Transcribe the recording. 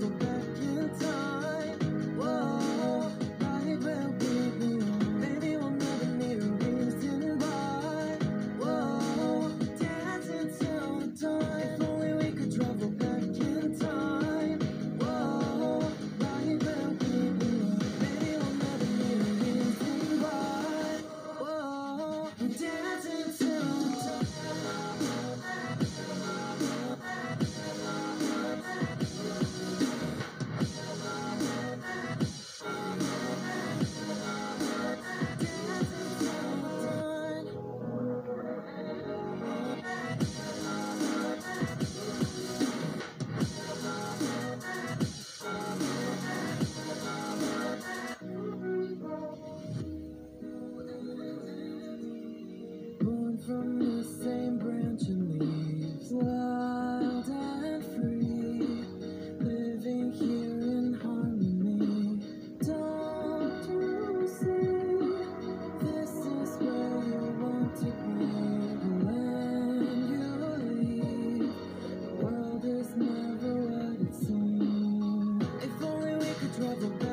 the from the same branch and leaves wild and free, living here in harmony. Don't you see? This is where you want to be when you leave. The world is never what it seems. If only we could travel back.